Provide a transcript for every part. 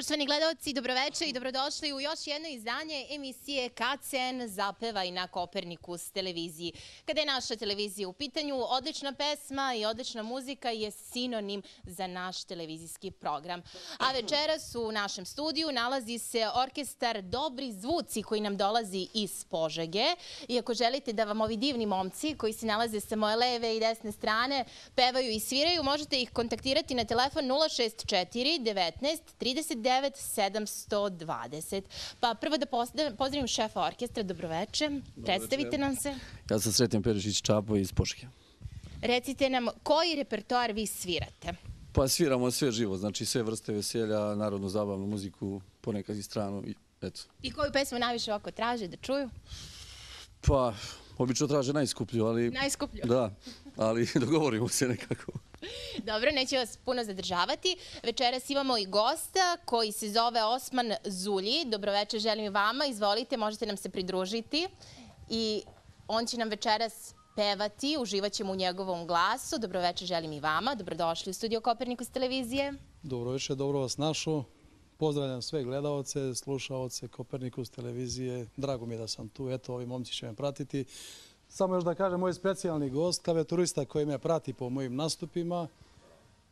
Poštovani gledalci, dobroveče i dobrodošli u još jedno izdanje emisije KCN Zapevaj na Kopernikus televiziji. Kada je naša televizija u pitanju, odlična pesma i odlična muzika je sinonim za naš televizijski program. A večeras u našem studiju nalazi se orkestar Dobri zvuci koji nam dolazi iz Požege. I ako želite da vam ovi divni momci koji se nalaze sa moje leve i desne strane pevaju i sviraju, možete ih kontaktirati na telefon 064 19 30 720. Pa prvo da pozdravim šefa orkestra, dobroveče. Predstavite nam se. Ja sam Sreten Perišić Čapo iz Poške. Recite nam, koji repertoar vi svirate? Pa sviramo sve živo, znači sve vrste veselja, narodnu zabavnu muziku, ponekad i stranu i eto. I koju pesmu najviše ovako traže da čuju? Pa, obično traže najskuplju, ali... Najskuplju? Da, ali dogovorimo se nekako. Dobro, neću vas puno zadržavati. Večeras imamo i gosta koji se zove Osman Zulji. Dobroveče, želim i vama. Izvolite, možete nam se pridružiti. I on će nam večeras pevati, uživat ćemo u njegovom glasu. Dobroveče, želim i vama. Dobrodošli u studio Kopernikus televizije. Dobroveče, dobro vas našo. Pozdravljam sve gledalce, slušalce Kopernikus televizije. Drago mi je da sam tu. Eto, ovi momci će me pratiti. Samo još da kažem, moj specijalni gost, turista koji me prati po mojim nastupima,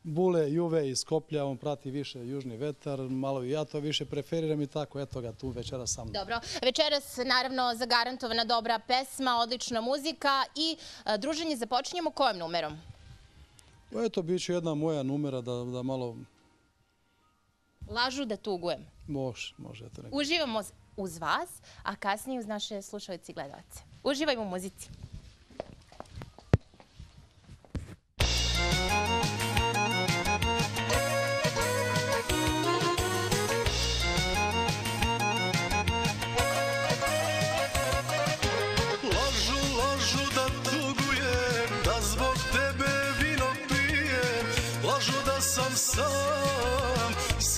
Bule, Juve i Skoplja, on prati više južni vetar, malo i ja to više preferiram i tako, eto ga tu večeras sam. Dobro, večeras naravno zagarantovana dobra pesma, odlična muzika i e, druženje započinjemo kojom numerom? Pa eto, bit će jedna moja numera da, da malo... Lažu da tugujem. Može, može. Eto Uživamo uz vas, a kasnije uz naše slušalci i gledalce. Uživajmo u muzici.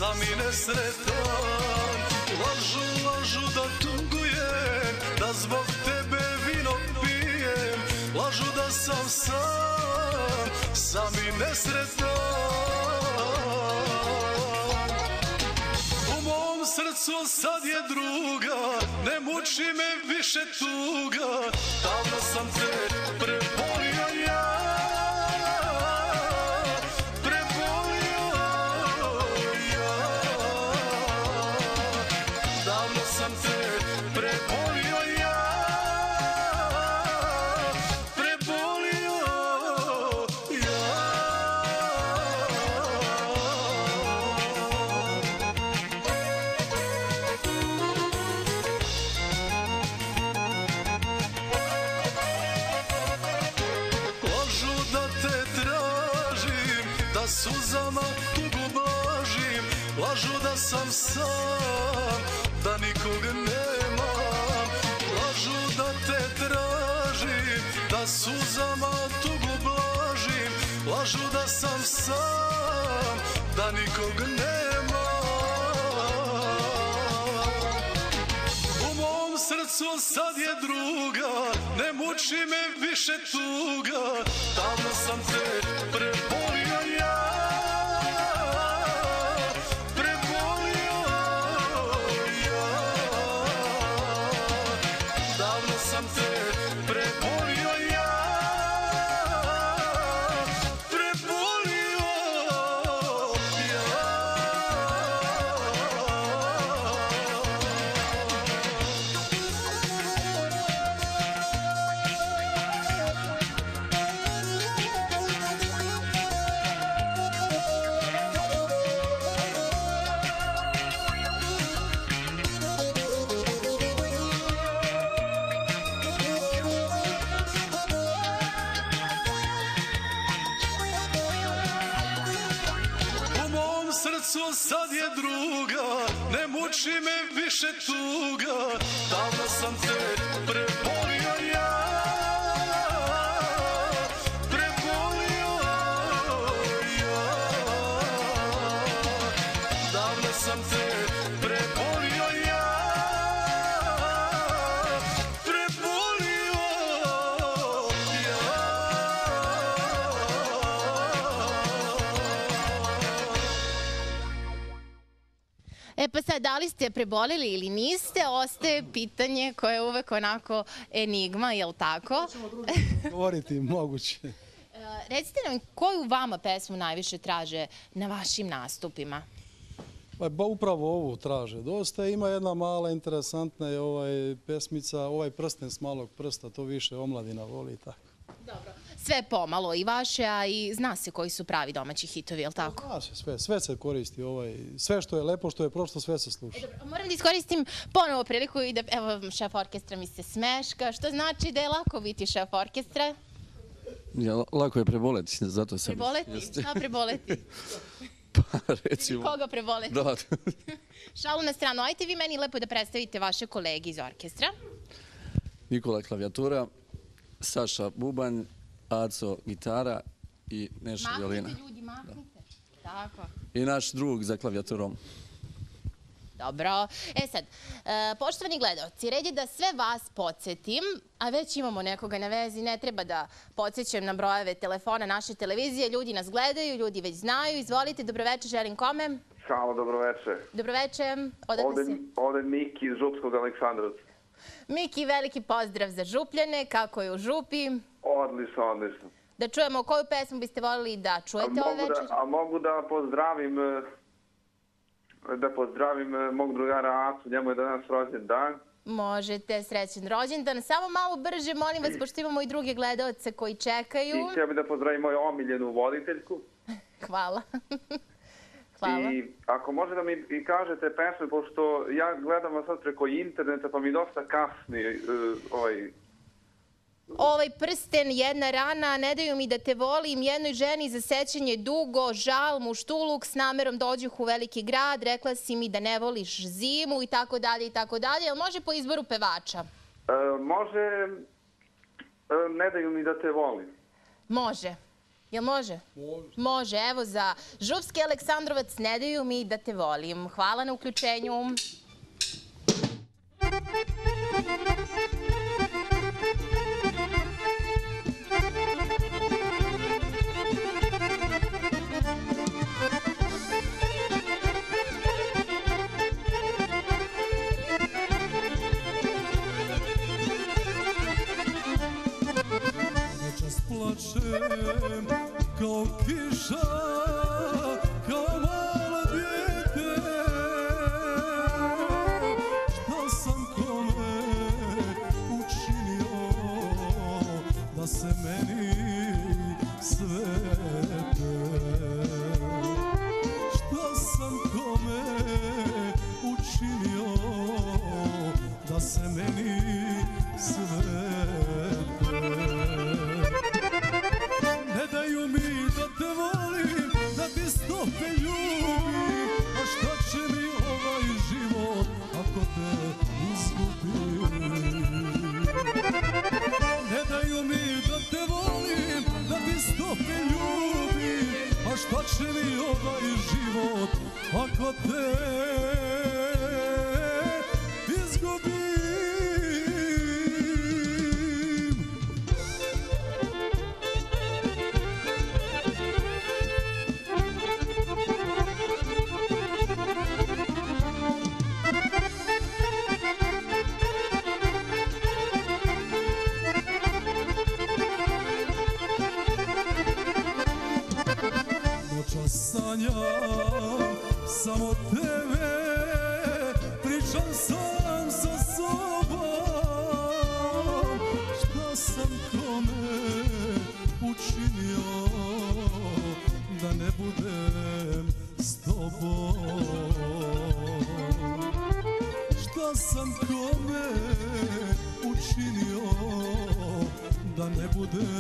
Sam, i nesretan. Lažu, lažu da tugujem, da zbog tebe vino pijem, lažu da sam sam, sam i nesretan. U mom srcu sad je druga, ne muči me više tuga, davno sam te prebolio nikog nemam u mom srcu sad je druga, ne muči me više tuga, davno sam te prebolio ne muči li ste preboleli ili niste, ostaje pitanje koje je uvek onako enigma, jel tako? Govoriti moguće. E, Recite nam, koju vama pesmu najviše traže na vašim nastupima? Pa upravo ovu traže dosta. Ima jedna mala interesantna je ovaj pesmica, ovaj prsten s malog prsta, to više omladina voli i tako. Dobro. Sve pomalo i vaše, a i zna se koji su pravi domaći hitovi, jel tako? Zna se sve, sve se koristi, ovaj, sve što je lepo, što je prošlo, sve se sluša. Dobro, moram da iskoristim ponovo priliku i da, evo, šef orkestra mi se smeška, što znači da je lako biti šef orkestra. Ja, lako je preboleti, zato sam... Preboleti? Šta preboleti? Pa recimo... Koga preboleti? Da, Šalu na stranu, ajte vi meni lepo da predstavite vaše kolege iz orkestra. Nikola klavijatura, Saša bubanj, Aco gitara i Neša violina. Mahnite ljudi, mahnite. Tako. I naš drug za klavijaturom. Dobro. E sad, e, poštovani gledalci, red je da sve vas podsjetim, a već imamo nekoga na vezi, ne treba da podsjećam na brojeve telefona naše televizije, ljudi nas gledaju, ljudi već znaju. Izvolite, dobroveče, želim kome? Halo, dobroveče. Dobroveče, odakle si? ovde Miki iz Župskog Aleksandrovca. Miki, veliki pozdrav za Župljane, kako je u Župi. Odlično, odlično. Da čujemo koju pesmu biste voljeli da čujete ove večer? a mogu da pozdravim e, da pozdravim e, mog drugara Acu, njemu je danas rođen dan. Možete, srećen rođendan. Samo malo brže, molim vas, pošto imamo i druge gledalce koji čekaju. I htio bih da pozdravim moju omiljenu voditeljku. Hvala. Hvala. I ako može da mi i kažete pesme, pošto ja gledam vas sad preko interneta, pa mi dosta kasni e, ovaj, Ovaj prsten, jedna rana, ne daju mi da te volim, jednoj ženi za sećanje dugo, žal, muštuluk, s namerom dođuh u veliki grad, rekla si mi da ne voliš zimu i tako dalje i tako dalje. Jel može po izboru pevača? e, može e, ne daju mi da te volim. Može. Jel može? Može. Može, evo za Župski Aleksandrovac, ne daju mi da te volim. Hvala na uključenju. Plačem kao kiša, A šta će mi ovaj život ako te Da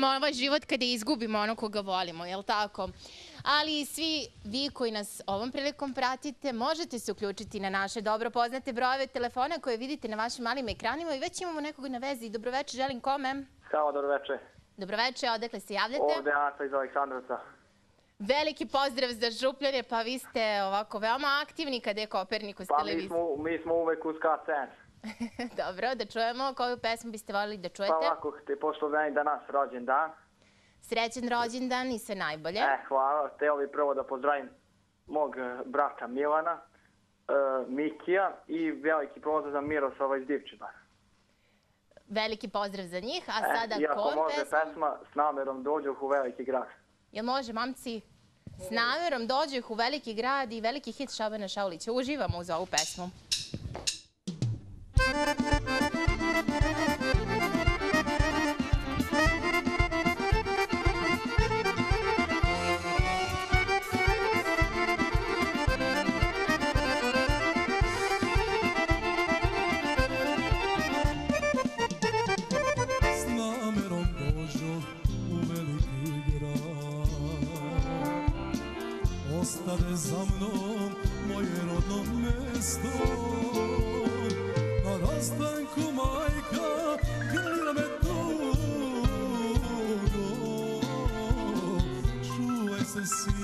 nam ovaj život kada izgubimo ono koga volimo, jel tako? Ali svi vi koji nas ovom prilikom pratite, možete se uključiti na naše dobro poznate brojeve telefona koje vidite na vašim malim ekranima i već imamo nekoga na vezi. Dobroveče, želim kome? Samo dobro večer. Dobroveče, odakle se javljate? Ovde Asa iz Aleksandrovca. Veliki pozdrav za Župljane, pa vi ste ovako veoma aktivni kada je Kopernikus Pa mi televizija. smo, mi smo uvek uz KCN. Dobro, da čujemo koju pesmu biste voljeli da Pa čujete. ovako, te pošto meni danas rođen dan. Srećan rođendan i sve najbolje. E, hvala. Teo bi prvo da pozdravim mog eh, brata Milana, eh, Mikija i veliki pozdrav za Miroslava iz Divčibara. Veliki pozdrav za njih, a E, sada I ako koju može pesma s namerom dođu u veliki grad. Jel može, mamci? S namerom dođu u veliki grad i veliki hit Šabana Šaulića. Uživamo uz ovu pesmu. S see.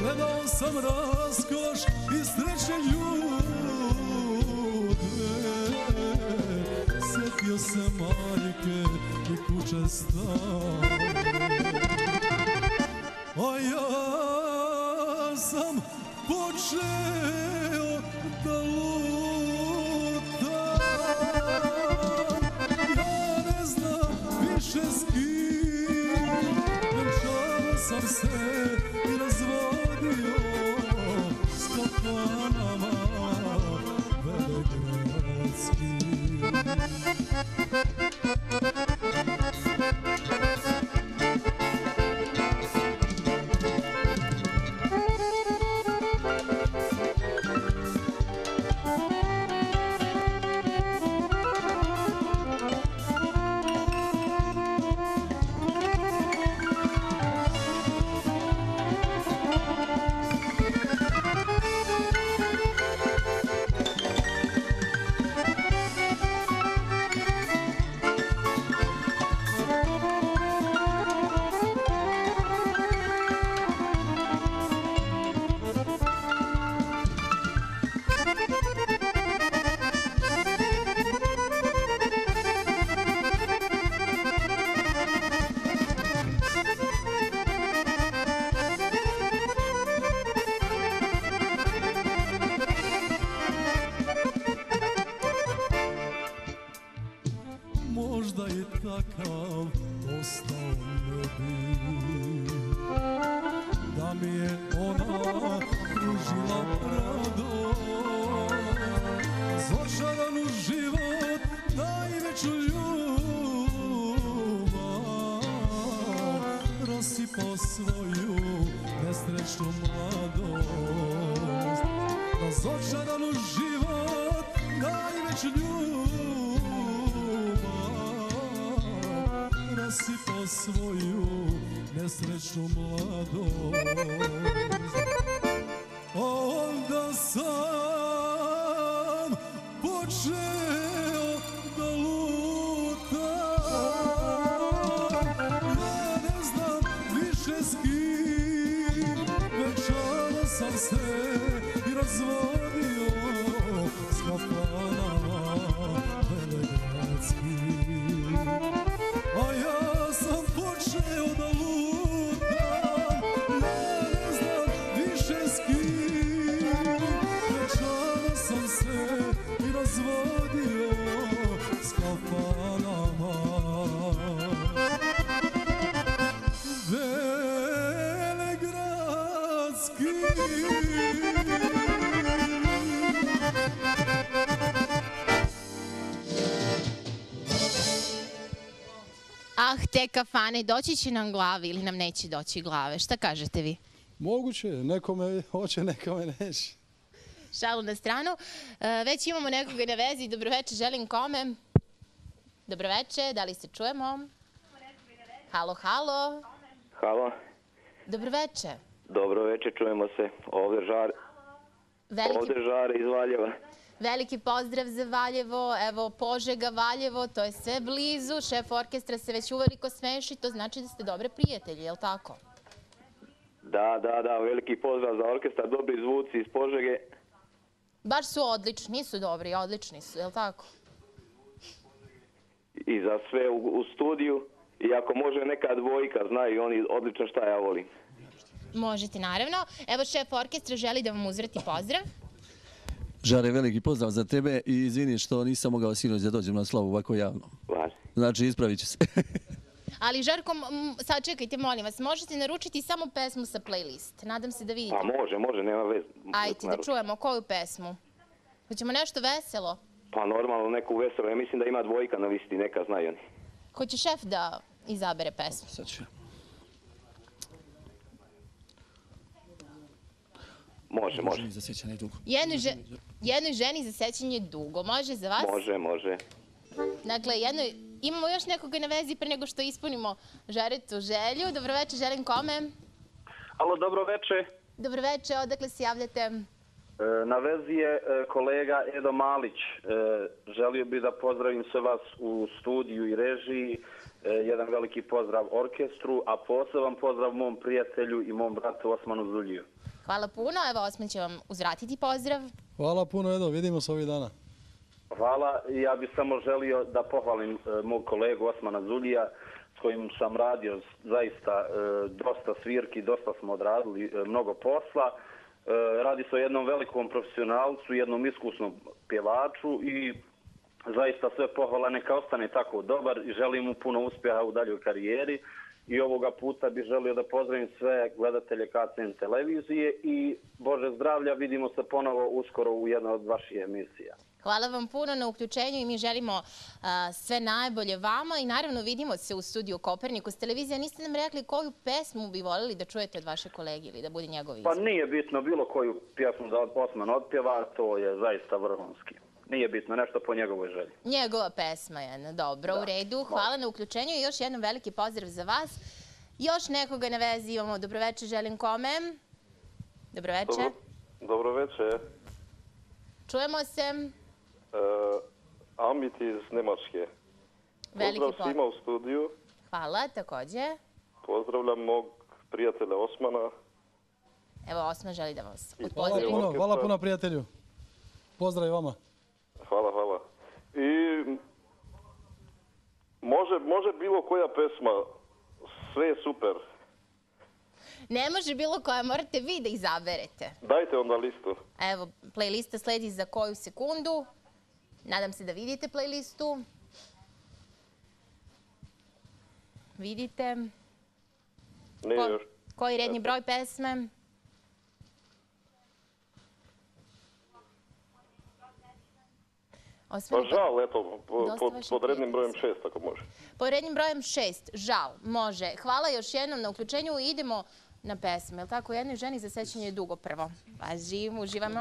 Gledao sam raskoš i sreće ljude. Sjetio se majke i kuće stare. A ja sam počeo takav ostao ne bi. Da mi je ona pružila radost Zočaran u život najveću ljubav. Rasipao svoju nesrećnu mladost Razočaran u život Rasipao svoju nesrećnu mladost. Onda sam počeo da lutam. Ja ne znam više s kim Večera sam se i razvodio te kafane, doći će nam glavi ili nam neće doći glave. Šta kažete vi? Moguće, nekome hoće, nekome neće. Šalu na stranu. E, već imamo nekoga na vezi. Dobroveče, želim kome? Dobroveče, da li se čujemo? Halo, halo. Halo, Dobroveče. dobro večer, čujemo se. Ovdje žar, Veliki, ovdje žar iz Valjeva. Veliki pozdrav za Valjevo. Evo, Požega, Valjevo, to je sve blizu. Šef orkestra se već uveliko smeši. To znači da ste dobre prijatelji, je li tako? Da, da, da, veliki pozdrav za orkestar, dobri zvuci iz Požege. Baš su odlični, nisu dobri, odlični su, je li tako? i za sve u, u studiju. I ako može neka dvojka, znaju oni odlično šta ja volim. Možete, naravno. Evo, šef orkestra želi da vam uzvrati pozdrav. Žare, veliki pozdrav za tebe i izvini što nisam mogao sinoć da dođem na slavu ovako javno. Važi. Znači, ispravit ću se. Ali Žarko, sad čekajte, molim vas, možete naručiti samo pesmu sa playlist. Nadam se da vidite. Pa može, može, nema veze. Ajde, da čujemo koju pesmu. Hoćemo nešto veselo? Pa normalno, neku veselu. Ja mislim da ima dvojka na listi, neka znaju oni. Hoće šef da izabere pesmu? Sad ću. Može, može. Može. Za sjećanje dugo. Jednoj, že- jednoj ženi za sećanje dugo. Može za vas? Može, može. Dakle, jednoj... Imamo još nekoga na vezi pre nego što ispunimo Žaretu želju. Dobroveče, želim kome? Alo, dobro veče. Dobroveče, odakle se javljate? E, Na vezi je e, kolega Edo Malić. E, Želio bi da pozdravim sve vas u studiju i režiji. Jedan veliki pozdrav orkestru, a poseban pozdrav mom prijatelju i mom bratu Osmanu Zuljiju. Hvala puno. Evo, Osman će vam uzvratiti pozdrav. Hvala puno, Edo, vidimo se ovih dana. Hvala. Ja bih samo želio da pohvalim e, mog kolegu Osmana Zulija s kojim sam radio zaista e, dosta svirki, dosta smo odradili e, mnogo posla. Radi se o jednom velikom profesionalcu, jednom iskusnom pjevaču i zaista sve pohvala neka ostane tako dobar i želim mu puno uspjeha u daljoj karijeri. I ovoga puta bih želio da pozdravim sve gledatelje KCN televizije i Bože zdravlja, vidimo se ponovo uskoro u jednoj od vaših emisija. Hvala vam puno na uključenju i mi želimo a, sve najbolje vama i naravno vidimo se u studiju Kopernikus televizija. Niste nam rekli koju pesmu bi voljeli da čujete od vaše kolege ili da bude njegov Pa izbor. nije bitno bilo koju pjesmu da Osman otpjeva, to je zaista vrhunski. Nije bitno, nešto po njegovoj želji. Njegova pesma je dobro, u redu. Hvala na uključenju i još jednom veliki pozdrav za vas. Još nekoga na vezi imamo. Dobroveče, želim kome? Dobroveče. Dobro večer. Čujemo se. E, Amit iz Nemačke. Veliki Pozdrav pozdrav. svima u studiju. Hvala, takođe. Pozdravljam mog prijatelja Osmana. Evo, Osman želi da vas Hvala odpozdravim. puno, hvala puno prijatelju. Pozdrav i vama. Hvala, hvala. I može, može bilo koja pesma. Sve je super. Ne može bilo koja, morate vi da izaberete. Dajte onda listu. Evo, playlista sledi za koju sekundu. Nadam se da vidite playlistu. vidite. Nije Ko- još. koji redni broj pesme? Pa žal, eto, pod, rednim brojem šest, ako može. Pod rednim brojem šest, žal, može. Hvala još jednom na uključenju i idemo na pesmu. Jel tako? Jednoj ženi za sećanje je dugo prvo. Važi, uživamo.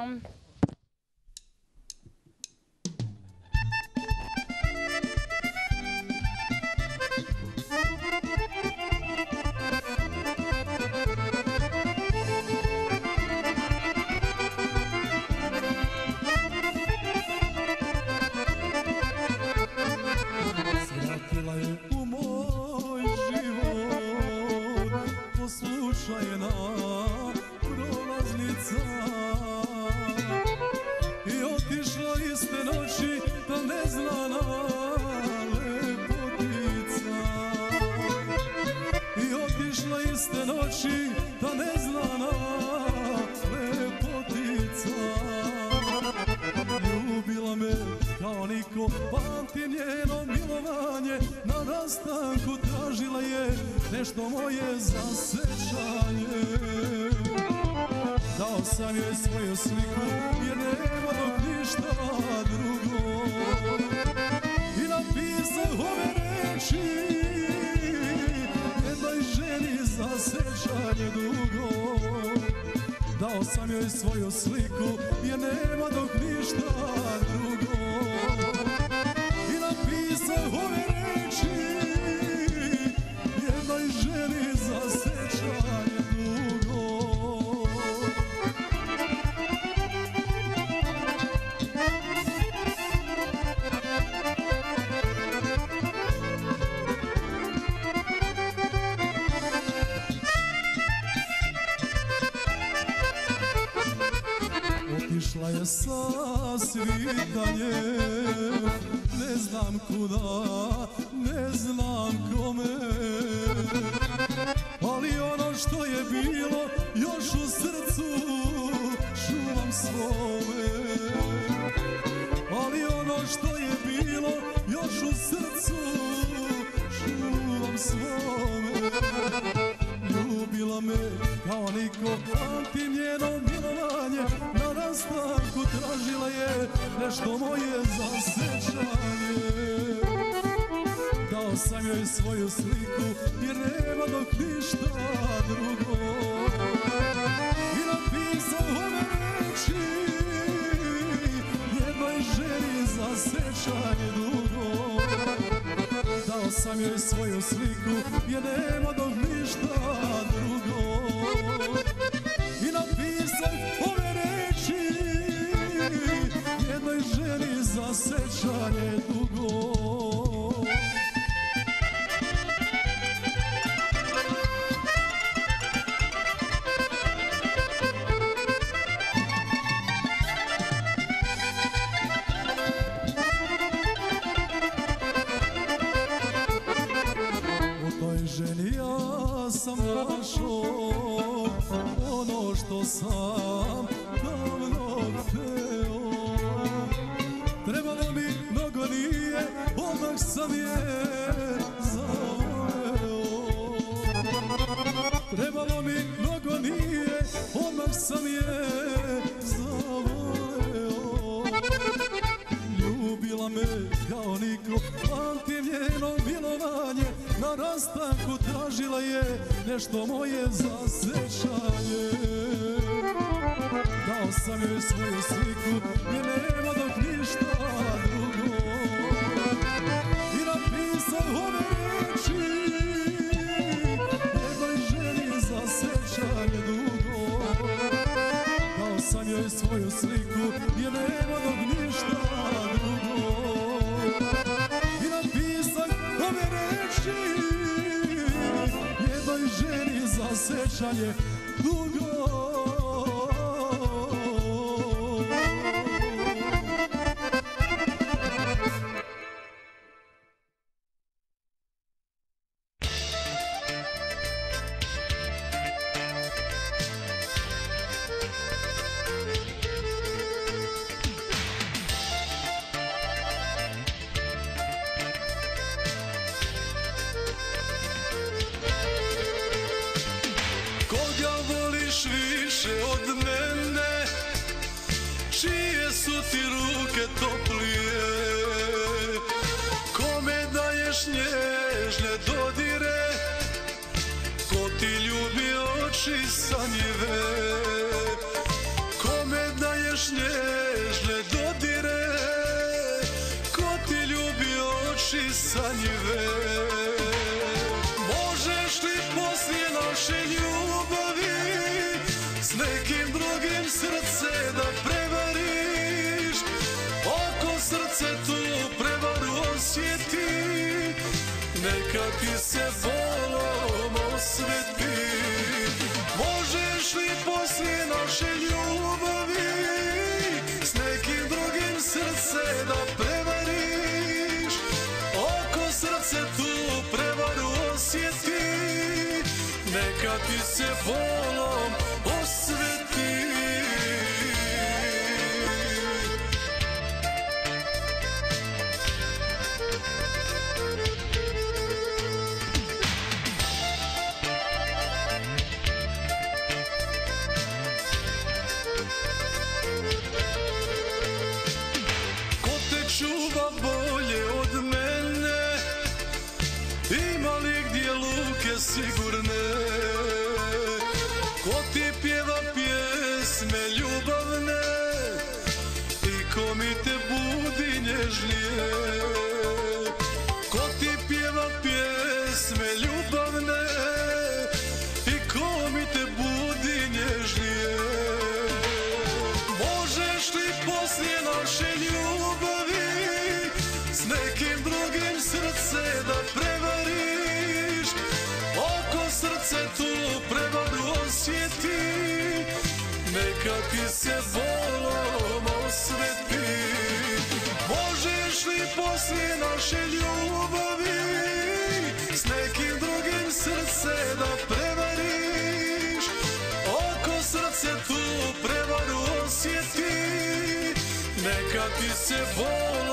Poslušajna prolaznica. I otišla iste noći ta neznana lepotica. I otišla iste noći kao niko, pamtim njeno milovanje Na rastanku tražila je nešto moje za sećanje. Dao sam joj svoju sliku jer nema dok ništa drugo. I napisao ove reči jednoj ženi za sećanje dugo. Dao sam joj svoju sliku jer nema dok ništa drugo sa svitanjem Ne znam kuda, ne znam kome joj svoju sliku jer nema dok sam je zavoleo Trebalo mi mnogo nije, odmah sam je zavoleo Ljubila me kao niko, pamtim njeno milovanje. Na rastanku tražila je nešto moje za Dao sam joj svoju sliku jer nema dok ništa Joj svoju sliku jer nema dok ništa drugo. I napisao ove reči jednoj ženi za sećanje dugo najnježnije Ko ti pjeva pjesme ljubavne I ko mi te budi nježnije Možeš li poslije naše ljubavi S nekim drugim srce da prevariš? Oko srce tu prevaru osjeti Neka ti se bolo sve naše ljubavi S nekim drugim srce da prevariš. Oko srce tu prevaru osjeti Neka ti se boli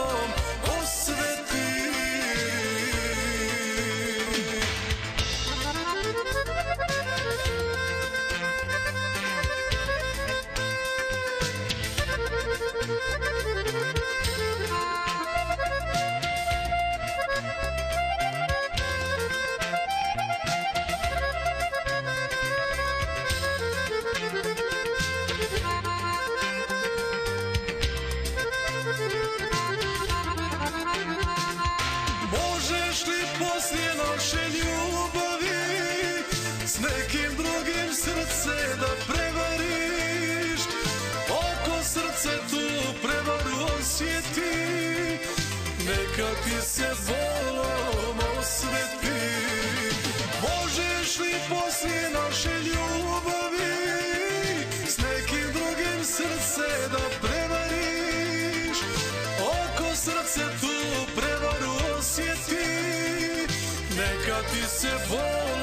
ti se zolom osveti. Možeš li poslije naše ljubavi S nekim drugim srce da prevariš? Oko srce tu prevaru osjeti. Neka ti se voli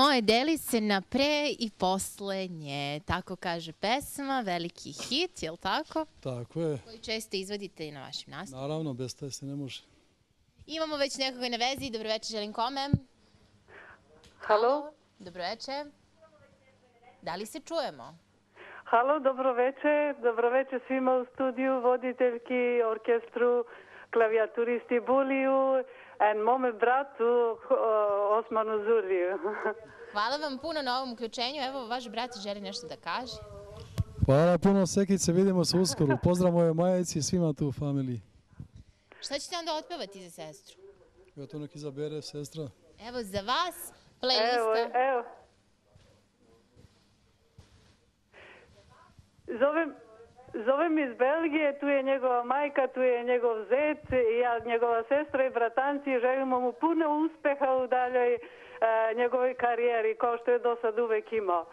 Moje deli se na pre i posle nje. Tako kaže pesma, veliki hit, jel tako? Tako je. Koji često izvodite i na vašim nastupima. Naravno, bez toga se ne može. Imamo već nekoga na vezi. Dobro večer, želim kome? Halo? Dobro večer. Da li se čujemo? Halo, dobro večer. Dobro večer svima u studiju, voditeljki, orkestru, klavijaturisti Buliju i mome bratu Osmanu Zuriju. Hvala vam puno na ovom uključenju. Evo, vaš brat želi nešto da kaže. Hvala puno Sekice, vidimo se uskoro. Pozdrav moje majici i svima tu u familiji. Šta ćete onda otpevati za sestru? Evo to nek izabere sestra. Evo, za vas, Evo, playlista. evo. Zovem, zovem iz Belgije, tu je njegova majka, tu je njegov zet i ja, njegova sestra i bratanci želimo mu puno uspeha u daljoj e, njegovoj karijeri, kao što je do sad uvek imao.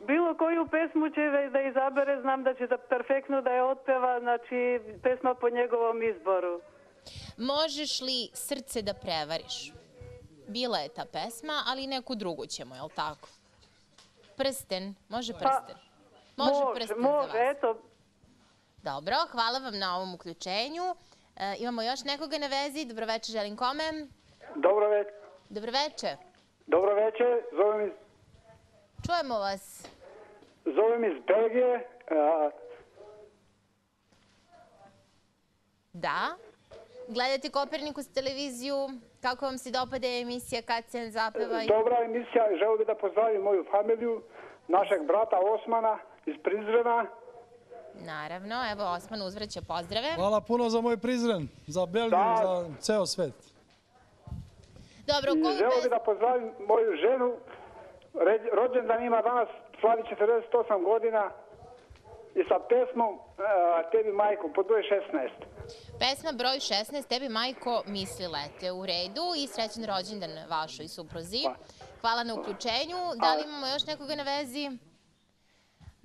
Bilo koju pesmu će da- izabere, znam da će da perfektno da je otpeva, znači pesma po njegovom izboru. Možeš li srce da prevariš? Bila je ta pesma, ali neku drugu ćemo, jel tako? Prsten, može prsten. Može, Pa, može, prsten može, za vas. eto, Dobro, hvala vam na ovom uključenju. E, imamo još nekoga na vezi. Dobro večer, želim kome? Dobro večer. Dobro večer. Dobro večer, zovem iz, Čujemo vas. zovem iz Belgije. A, Da. Gledate Kopernikus televiziju. Kako vam se dopada emisija Kacen zapevaj? dobra emisija, želio bih da pozdravim moju familiju, našeg brata Osmana iz Prizrena. Naravno, evo Osman uzvraća pozdrave. Hvala puno za moj Prizren, za Belgiju, Da. za ceo svet. Dobro, I koju želio bih da pozdravim moju ženu, rođendan ima danas, slavi 48 godina. I sa pesmom Tebi majko, pod broj 16. Pesma broj 16, tebi majko misli lete u redu i srećan rođendan vašoj supruzi. Hvala na uključenju. Da li imamo još nekoga na vezi?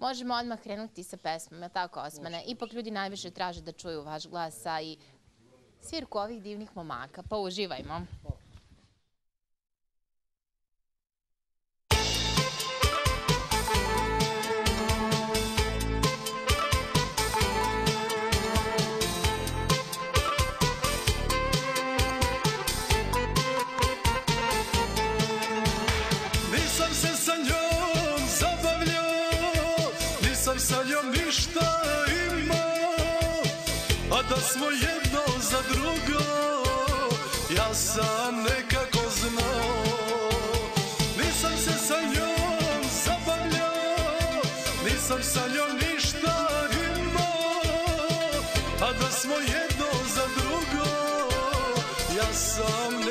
Možemo odmah krenuti sa pesmom, je tako Osmane? Ipak ljudi najviše traže da čuju vaš glas, a i svirku ovih divnih momaka. Pa uživajmo. Sa njom ništa imao, a da smo jedno za drugo, ja sam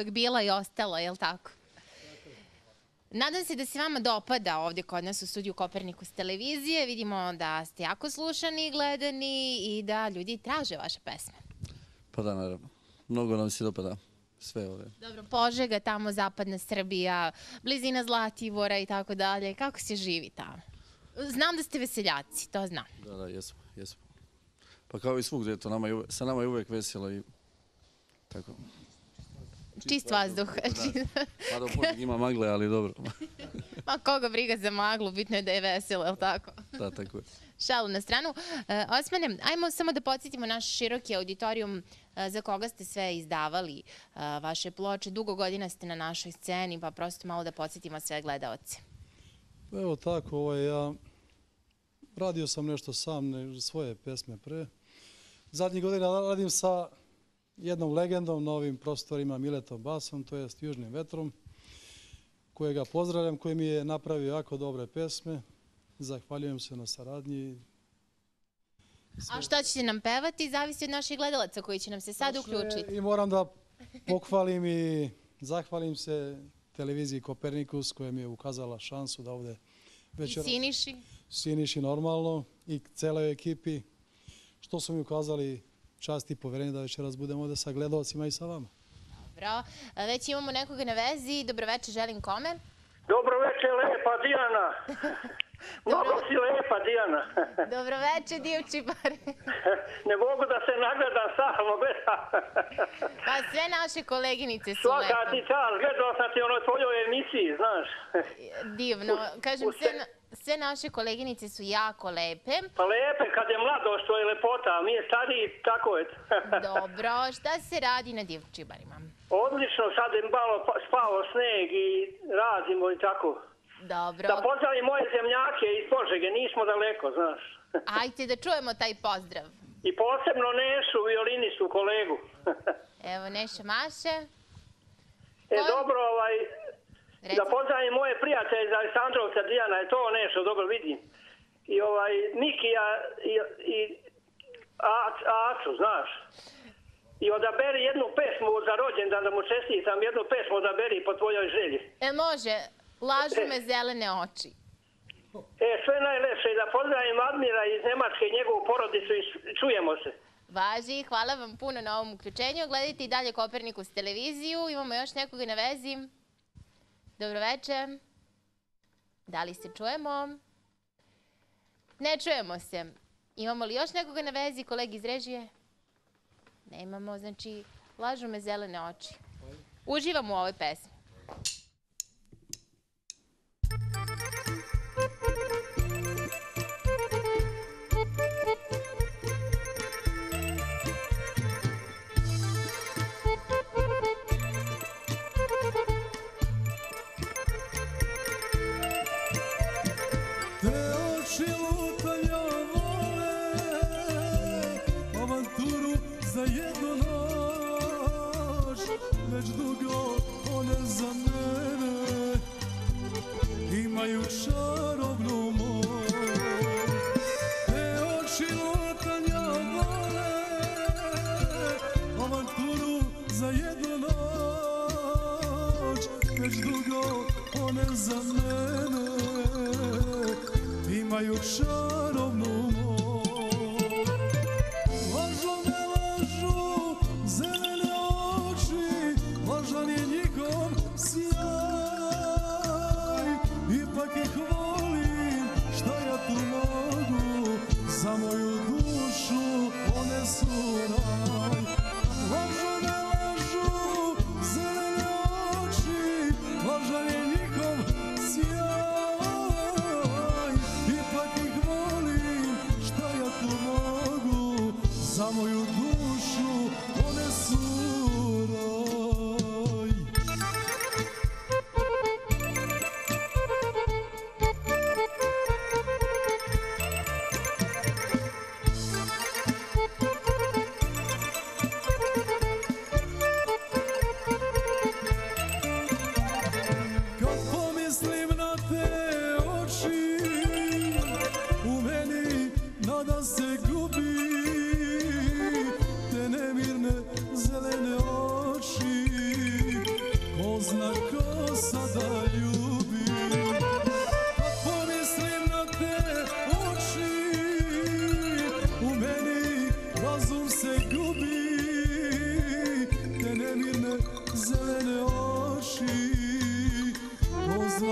Uvek bila i ostala, je li tako? Nadam se da se vama dopada ovdje kod nas u studiju Kopernikus televizije. Vidimo da ste jako slušani i gledani i da ljudi traže vaše pesme. Pa da, naravno. Mnogo nam se dopada sve ove. Dobro, Požega, tamo zapadna Srbija, blizina Zlatibora i tako dalje. Kako se živi tamo? Znam da ste veseljaci, to znam. Da, da, jesmo, jesmo. Pa kao i svugdje, eto, nama je sa nama je uvijek veselo i tako. Čist vazduh. Mada u ima magle, ali dobro. Ma koga briga za maglu, bitno je da je veselo, je li tako? da, tako je. Šalu na stranu. E, Osmane, ajmo samo da podsjetimo naš široki auditorijum e, za koga ste sve izdavali e, vaše ploče. Dugo godina ste na našoj sceni, pa prosto malo da podsjetimo sve gledaoce. Pa Evo tako, ovaj, ja radio sam nešto sam, ne, svoje pesme pre. Zadnjih godina radim sa jednom legendom na ovim prostorima Miletom Basom, to jest Južnim vetrom, kojega pozdravljam, koji mi je napravio jako dobre pesme. Zahvaljujem se na saradnji. A šta ćete nam pevati, zavisi od naših gledalaca koji će nam se sad uključiti. I moram da pohvalim i zahvalim se televiziji Kopernikus koja mi je ukazala šansu da ovde I večeras... Siniši. Siniši normalno i celoj ekipi što su mi ukazali čast i poverenje da večeras budemo ovde sa gledalcima i sa vama. Dobro, e, već imamo nekoga na vezi. Dobroveče, želim kome? Dobro večer, lepa Dijana. Mnogo si lepa, Dijana. Dobroveče, divči bar. ne mogu da se nagledam samo gledam. Pa sve naše koleginice su Svaka lepe. ti čast, gledao sam ti u onoj tvojoj emisiji, znaš. Divno. Kažem, u sve, se- sve naše koleginice su jako lepe. Pa lepe, kad je mladost, to je lepota, a mi je stariji, tako je. Dobro, šta se radi na divčibarima? Odlično, sad je malo pa- spao sneg i razimo i tako. Dobro. Da pozdravim moje zemljake iz Požege, nismo daleko, znaš. Ajde da čujemo taj pozdrav. I posebno Nešu, violinistu, kolegu. Evo Neša Maše. E, dobro, ovaj, da pozdravim moje prijatelje iz Aleksandrovca, Dijana, je to Nešo, dobro vidim. I ovaj, Mikija i, i Ac- Acu, znaš. I odaberi jednu pesmu za rođendan da mu čestitam, jednu pesmu odaberi po tvojoj želji. E može, lažu me zelene oči. E, sve najlepše da pozdravim Admira iz Nemačke i njegovu porodicu i čujemo se. Važi, hvala vam puno na ovom uključenju. Gledajte i dalje Kopernikus televiziju. Imamo još nekoga na vezi. Dobroveče. Da li se čujemo? Ne čujemo se. Imamo li još nekoga na vezi, kolegi iz režije? Nemamo, znači, lažu me zelene oči. Uživam u ovoj pesmi. Već dugo one za mene Imaju čarobnu moć Te oči lutanja vole Avanturu za jednu noć. Već dugo one za mene imaju čarobnu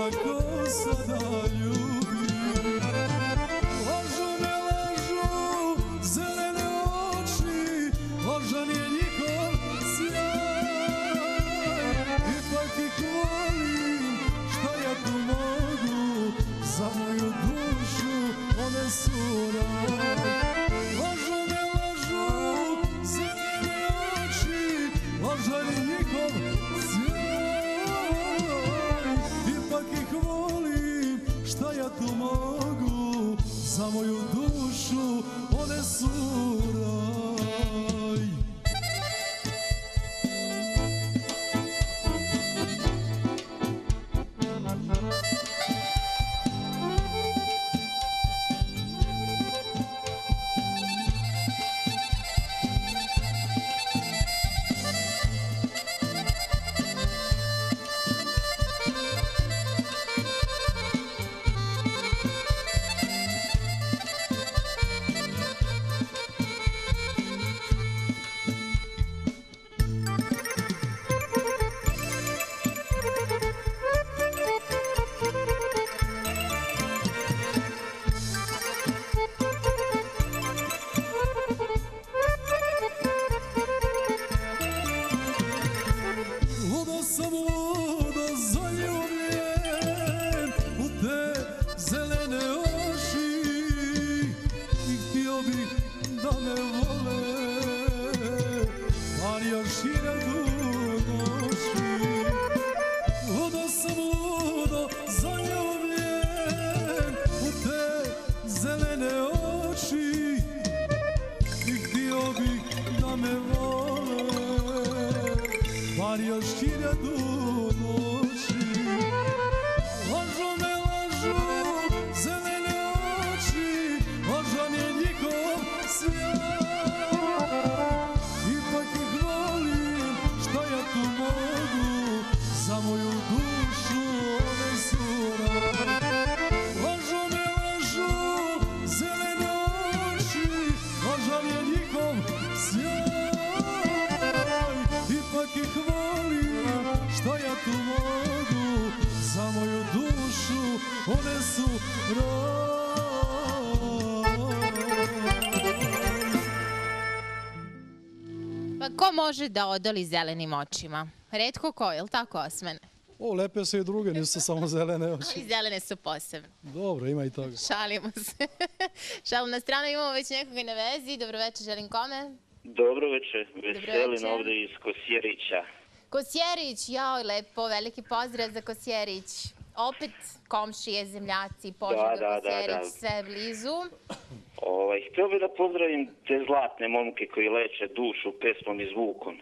Ko zna ko sada može da odoli zelenim očima? Redko ko, je li tako Osmane? O, lepe su i druge, nisu samo zelene oči. I zelene su posebne. Dobro, ima i toga. Šalimo se. Šalu na stranu, imamo već nekoga na vezi. Dobro večer, želim kome? Dobro večer, Veselin ovde iz Kosjerića. Kosjerić, jao, lepo, veliki pozdrav za Kosjerić. Opet komšije, zemljaci, Požega, Da, da, da, Kosjerić, da. sve blizu. Ovaj, htio bih da pozdravim te zlatne momke koji leče dušu pesmom i zvukom.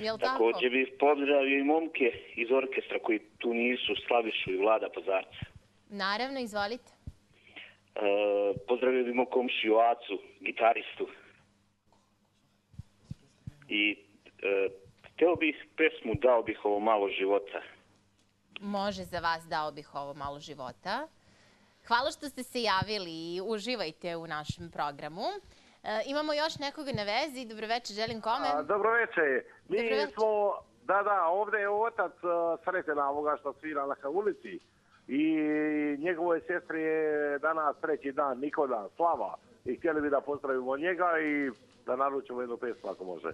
Jel tako? Također bih pozdravio i momke iz orkestra koji tu nisu, Slavišu i Vlada Pazarca. Naravno, izvolite. E, pozdravio bih mog komšiju Acu, gitaristu. I e, htio bih pesmu Dao bih ovo malo života. Može za vas, dao bih ovo malo života. Hvala što ste se javili i uživajte u našem programu. E, imamo još nekoga na vezi. Dobro večer, želim kome? A, dobro večer. Mi smo, da, da, ovdje je otac uh, Sretena ovoga što svira na ulici i njegove sestre je danas treći dan, Nikodan, Slava. I htjeli bi da pozdravimo njega i da naručimo jednu pesmu ako može.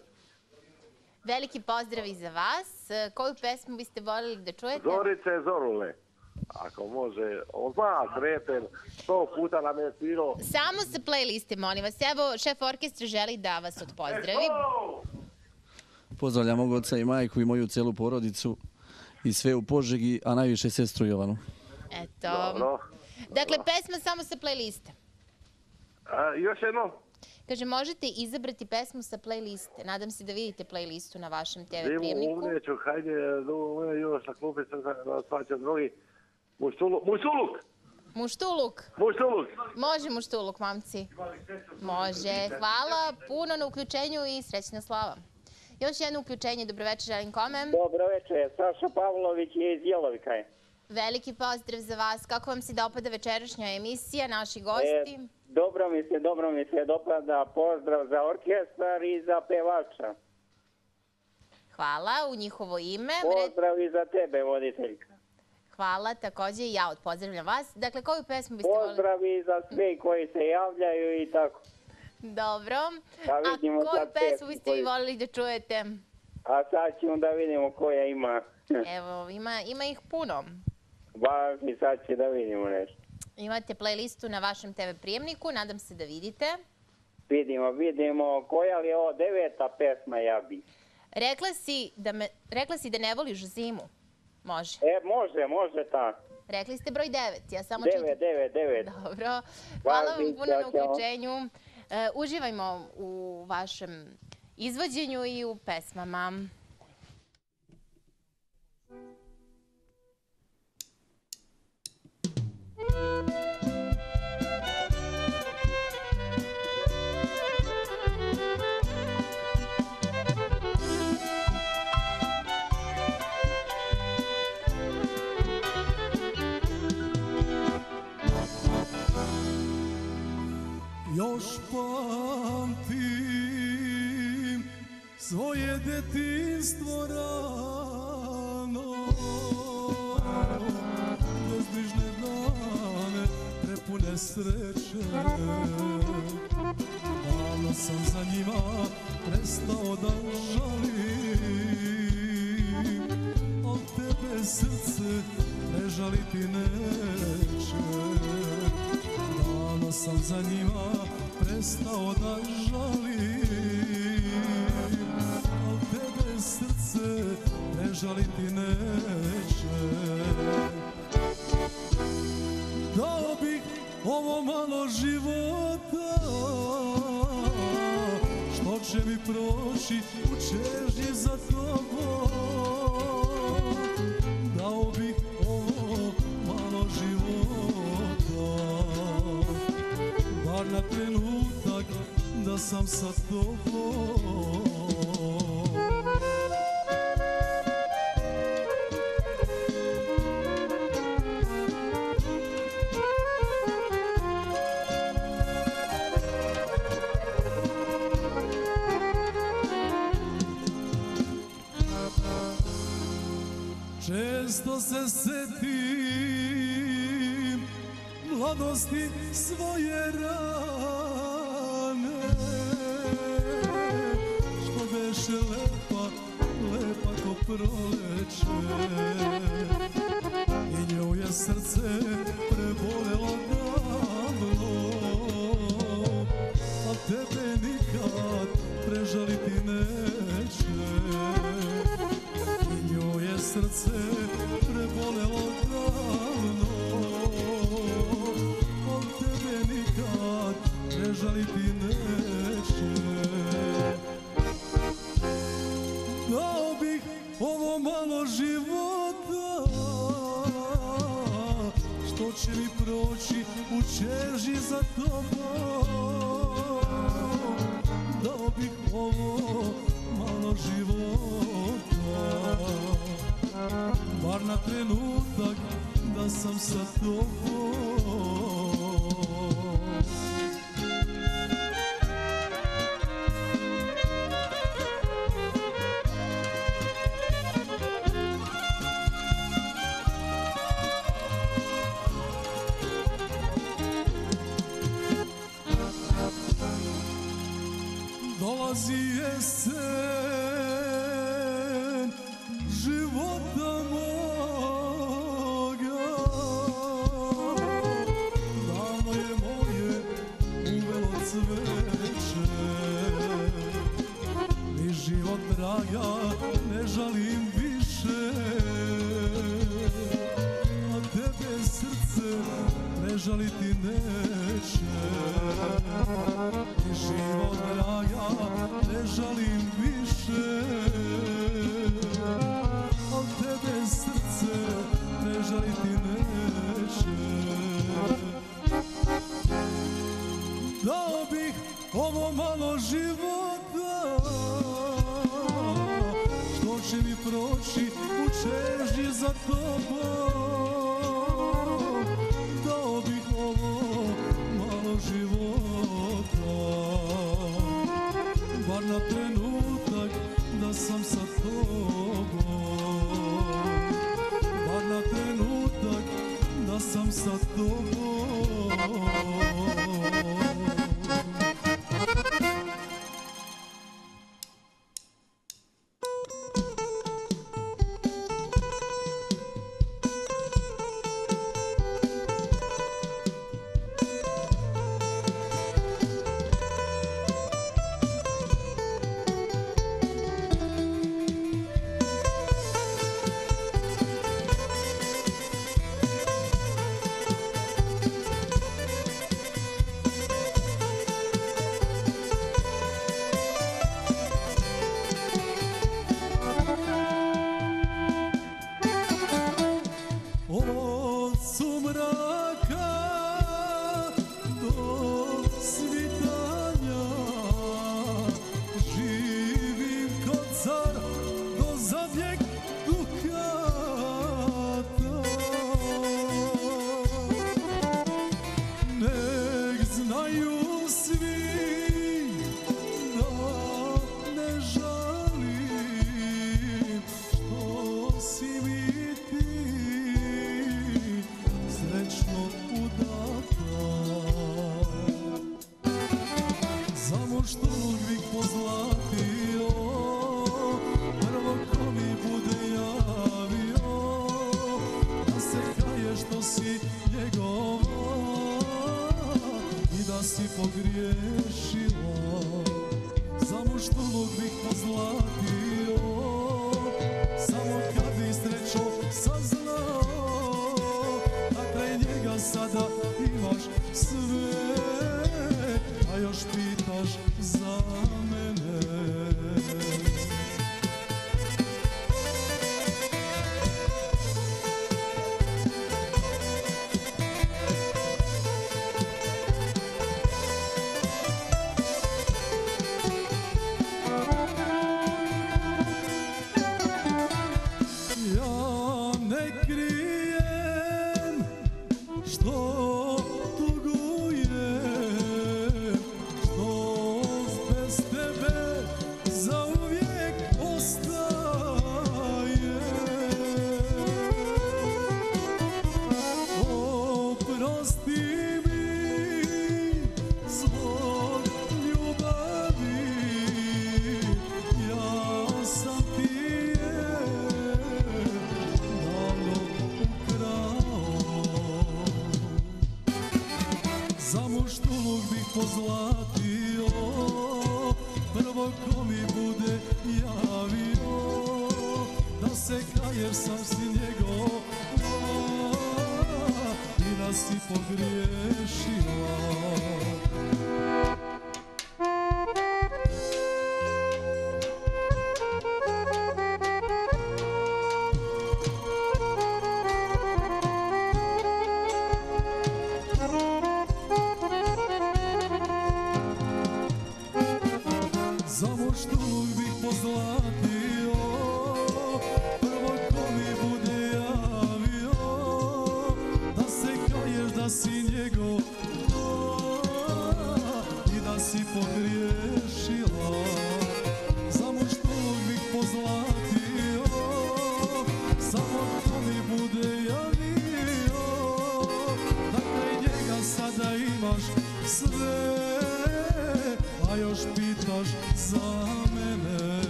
Veliki pozdrav i za vas. E, Koju pesmu biste voljeli da čujete? Zorice Zorule, ako može. On zna Sreten, sto puta nam je svirao. Samo sa playliste, molim vas. Evo, šef orkestra želi da vas odpozdravi. Pozdravljam mog oca i majku i moju celu porodicu i sve u Požegi, a najviše sestru Jovanu. Eto. Dobro. Dakle, pesma samo sa playliste. A, još jedno? Kaže, možete izabrati pesmu sa playliste. Nadam se da vidite playlistu na vašem TV prijemniku. ću, hajde, do, još na klupi sam na svačan drugi. Muštuluk, muštuluk, Muštuluk. muštuluk. Može muštuluk, mamci. Može. Hvala puno na uključenju i srećna slava. Još jedno uključenje. Dobro večer, želim kome? Dobro večer, Saša Pavlović je iz Jelovika. je. Veliki pozdrav za vas. Kako vam se dopada večerašnja emisija, naši gosti? E, dobro mi se, dobro mi se dopada. Pozdrav za orkestar i za pevača. Hvala u njihovo ime. Pozdrav i za tebe, voditeljka. Hvala, takođe i ja pozdravljam vas. Dakle, koju pesmu biste volili? Pozdrav i za sve koji se javljaju i tako. Dobro. Da A koju pesmu biste vi volili da čujete? A sad ćemo da vidimo koja ima. Evo, ima, ima ih puno. Važni, sad će da vidimo nešto. Imate playlistu na vašem TV prijemniku, nadam se da vidite. Vidimo, vidimo. Koja li je ovo deveta pesma, ja bi. Rekla si da, me, rekla si da ne voliš zimu. Može. E, može, može ta. Rekli ste broj 9, ja samo čitam. devet, devet. Dobro. Hvala vam puno na uključenju. E, uživajmo u vašem izvođenju i u pesmama. Još svoje detinstvo rano. Bezbrižne dane prepune sreće. Davno sam za njima prestao da žalim. Al tebe srce ne žaliti neće. Davno sam za njima prestao da žalim žaliti neće. Dao bih ovo malo života Što će mi proći u čežnji za tobom. Dao bih ovo malo života Bar na trenutak da sam sa tobom. dolazi jesen života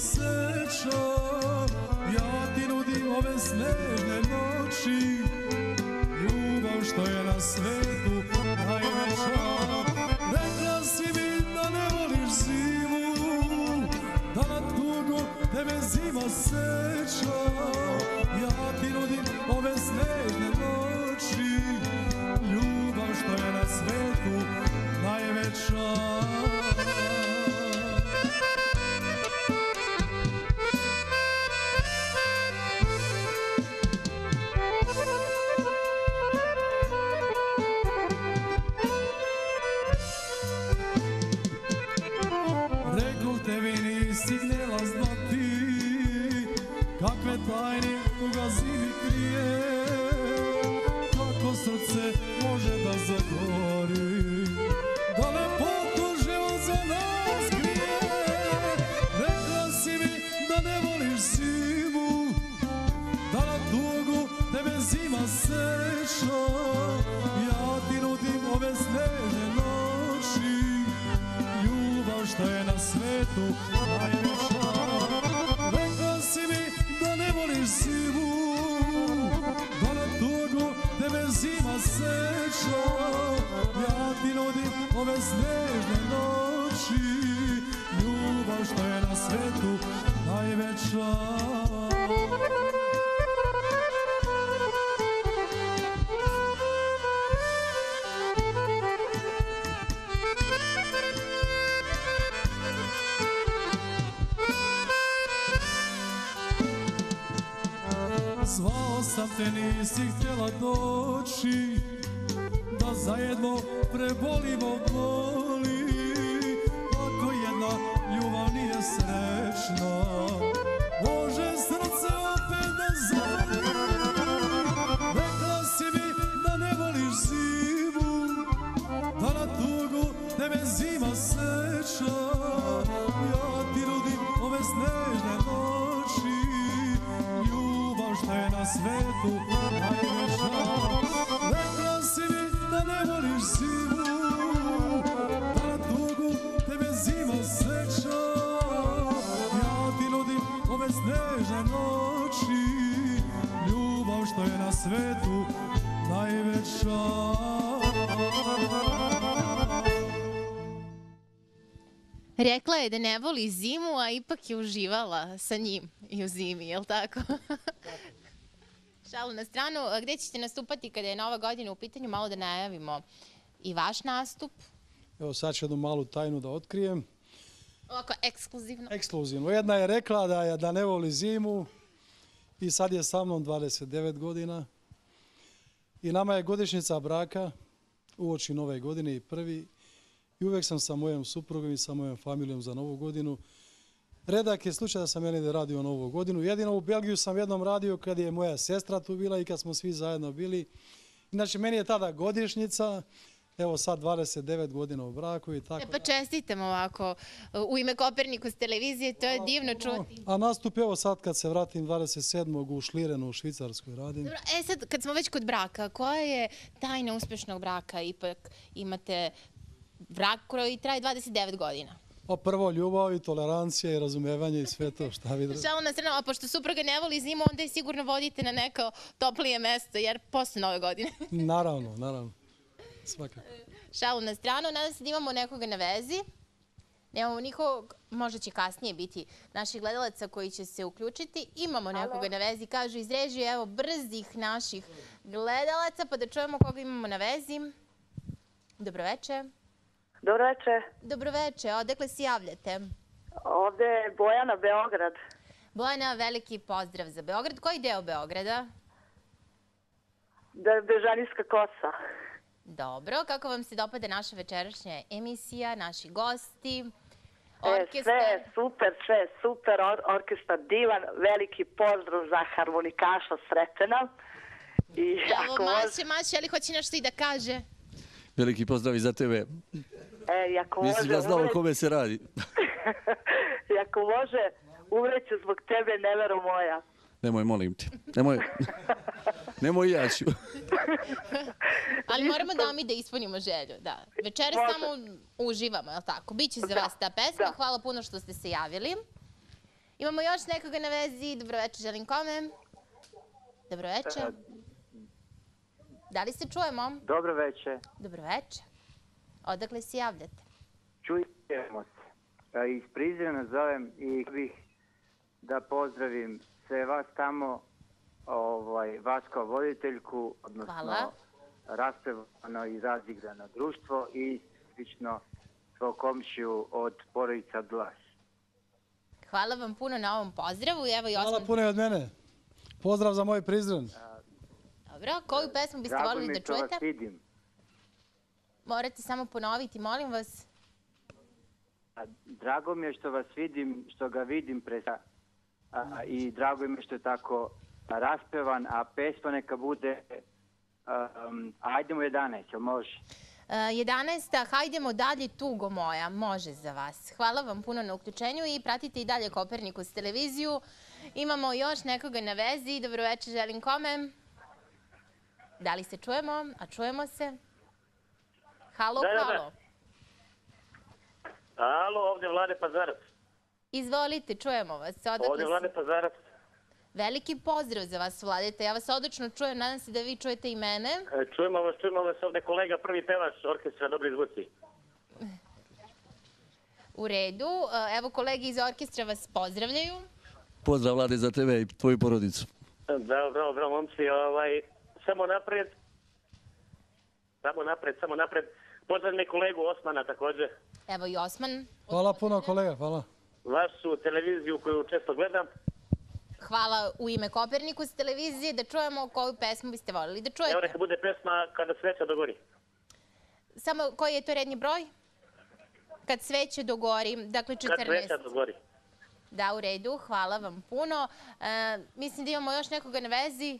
srećo Ja ti nudim ove snežne noći Ljubav što je na svetu najveća Rekla si mi da ne voliš zimu Da na tugu tebe zima seća. Ja ti nudim ove snežne noći Ljubav što je na svetu najveća se zelador. Rekla je da ne voli zimu, a ipak je uživala sa njim i u zimi, jel tako? Šalu na stranu, gde ćete nastupati kada je nova godina u pitanju? Malo da najavimo i vaš nastup. Evo sad ću jednu malu tajnu da otkrijem. Ovako, ekskluzivno. Ekskluzivno. Jedna je rekla da, je, da ne voli zimu i sad je sa mnom 29 godina. I nama je godišnjica braka uoči nove godine i prvi. I uvijek sam sa mojom suprugom i sa mojom familijom za novu godinu. Redak je slučaj da sam ja negdje radio novu godinu. Jedino u Belgiju sam jednom radio kad je moja sestra tu bila i kad smo svi zajedno bili. Znači, meni je tada godišnjica, evo sad 29 godina u braku i tako. E, pa čestitam ovako u ime Kopernikus televizije, to je divno čuti. A nastup evo sad kad se vratim 27. u Šlirenu u Švicarskoj radim. Dobro, e sad kad smo već kod braka, koja je tajna uspešnog braka? Ipak imate brak koji traje 29 godina. Pa prvo ljubav i tolerancija i razumevanje i sve to šta vi... Šalo na stranu, a pošto supruga ne voli zimu, onda je sigurno vodite na neko toplije mesto, jer posle nove godine. naravno, naravno. Svakako. Šalu na stranu, nadam se da imamo nekoga na vezi. Nemamo nikog, možda će kasnije biti naših gledalaca koji će se uključiti. Imamo nekoga na vezi, kažu iz režije, evo, brzih naših gledalaca, pa da čujemo koga imamo na vezi. Dobroveče. Dobroveče. Dobroveče, odakle se javljate? Ovde je Bojana, Beograd. Bojana, veliki pozdrav za Beograd. Koji deo Beograda? Da, Bežanijska kosa. Dobro, kako vam se dopada naša večerašnja emisija, naši gosti? E, sve je super, sve je super, Or orkestar divan, veliki pozdrav za harmonikaša Sretena. I Evo, ako maše, maše, ali hoće nešto i da kaže? Veliki pozdrav i za tebe. E, ako Misliš može... da znao o kome se radi? I ako može, umreću zbog tebe, nevero moja. Nemoj, molim te. Nemoj, nemoj ja ću. Ali moramo da mi da ispunimo želju, da. Večera samo uživamo, jel tako? Biće za vas ta pesma. Hvala puno što ste se javili. Imamo još nekoga na vezi. Dobroveče, želim kome? Dobroveče. Da li se čujemo? Dobroveče. Dobroveče. Odakle se javljate? Čujemo se. Iz Prizrena zovem i bih da pozdravim sve vas tamo, ovaj, vas kao voditeljku, odnosno Hvala. raspevano i razigrano društvo i slično svog komšiju od porodica Glas. Hvala vam puno na ovom pozdravu. Evo i Hvala puno i od mene. Pozdrav za moj Prizren. Dobro, koju pesmu biste Drago voljeli mi da je što čujete? vas vidim. Morate samo ponoviti, molim vas. Drago mi je što vas vidim, što ga vidim pre a, i drago mi je što je tako raspevan, a pesma neka bude um, Ajdemo 11, jel može? Uh, 11. Hajdemo dalje, tugo moja, može za vas. Hvala vam puno na uključenju i pratite i dalje Kopernikus televiziju. Imamo još nekoga na vezi. Dobroveče, želim kome? Da li se čujemo? A čujemo se? Halo, Da, da, da. halo. Alo, ovdje Vlade Pazarac. Izvolite, čujemo vas. Odakle Ovdje? Vlade Pazarac. Veliki pozdrav za vas, Vladete. Ja vas odlično čujem, nadam se da vi čujete i mene. E, Čujemo vas, čujemo vas ovdje kolega, prvi pevač orkestra Dobri zvuci. U redu. E, Evo kolege iz orkestra vas pozdravljaju. Pozdrav Vlade za tebe i tvoju porodicu. Bravo, bravo, bravo, momci, ovaj, samo naprijed. Samo naprijed, samo naprijed. Pozdravim i kolegu Osmana također. Evo i Osman. Hvala puno kolega, hvala. Vašu televiziju koju često gledam. Hvala u ime Kopernikus televizije da čujemo koju pesmu biste voljeli da Evo čujete. neka bude pesma Kada sveća dogori. Samo koji je to redni broj? Kad sveće dogori, dakle 14. Kad sveća dogori. Da, u redu, hvala vam puno. E, mislim da imamo još nekoga na vezi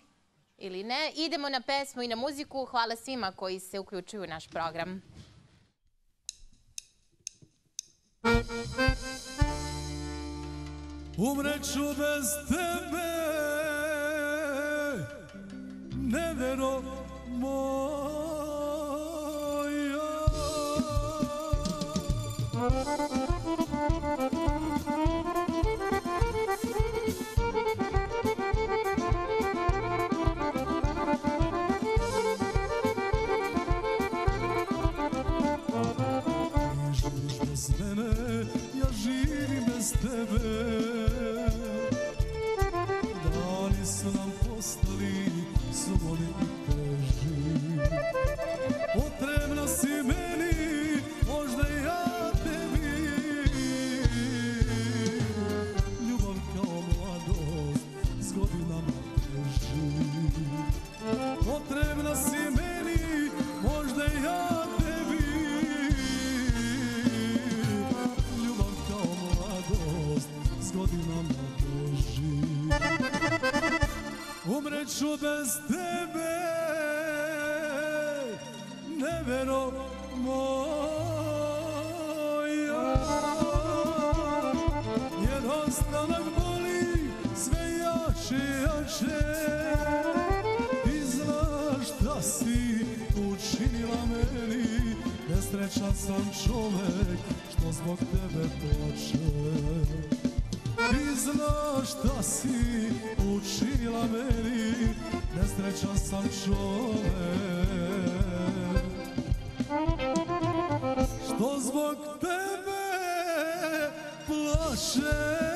ili ne. Idemo na pesmu i na muziku. Hvala svima koji se uključuju u naš program. Umreću bez tebe Nevero moja mene, bez tebe. Dani su nam postali sumoni i teži. Potrebna si meni, Umreću bez tebe, nevero moja. Jer ostanak boli sve jače i jače. Ti znaš da si učinila meni Nesrećan sam čovek što zbog tebe plače znaš da si učinila meni Nesrećan sam čovek Što zbog tebe plače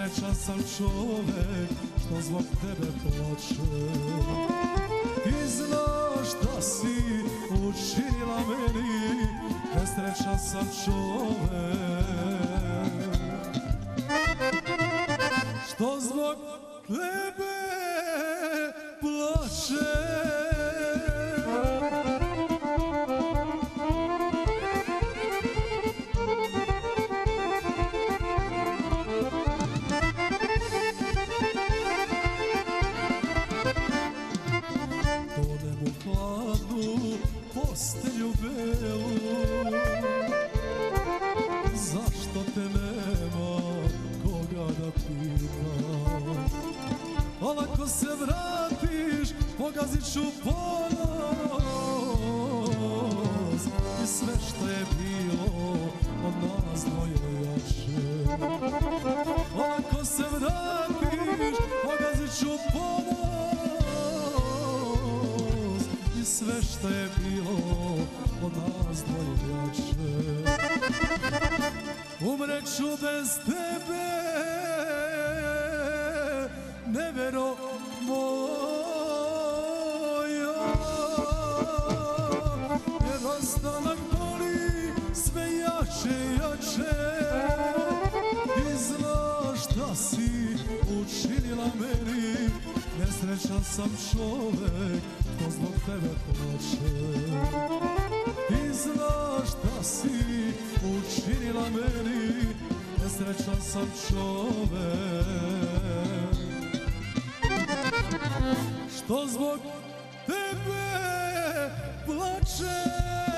Nesrećan sam čovek što zbog tebe plače Ti znaš si učinila meni Nesrećan sam čovek ću ponos I sve što je bilo od nas dvoje jače ako se vratiš pogazit ću ponos I sve što je bilo od nas dvoje jače Umreću bez tebe, sam čovek što zbog tebe plače Ti znaš da si učinila meni Nesrećan sam čovek. Što zbog tebe plače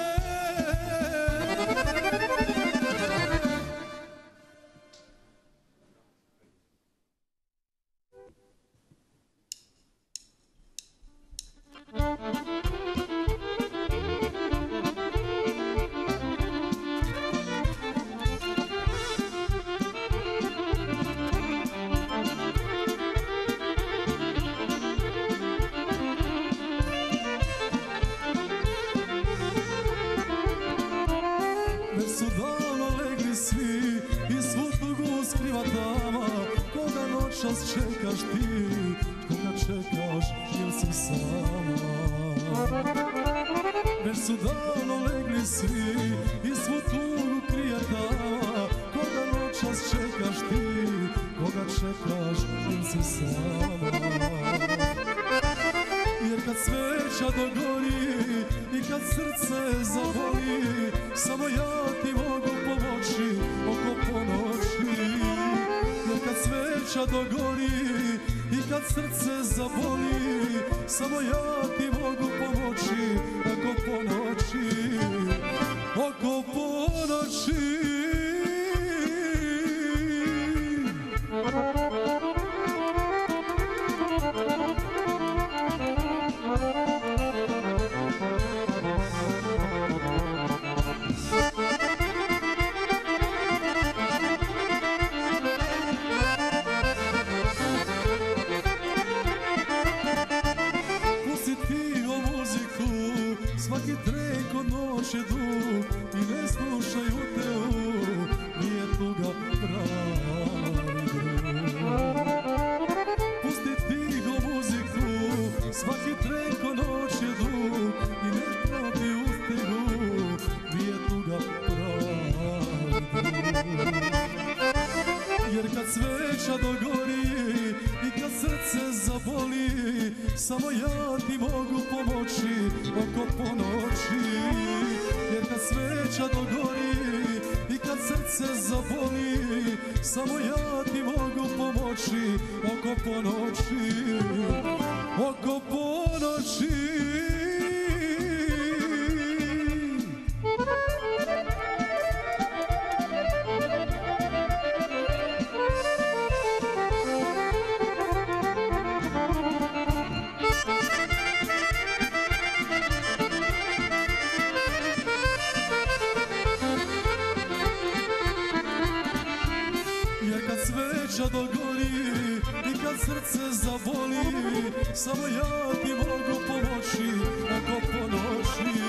Samo ja ti mogu pomoći oko ponoći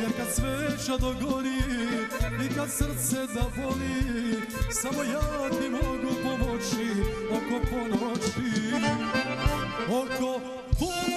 Jer kad sveća dogori I kad srce zavoli Samo ja ti mogu pomoći Oko ponoći Oko ponoći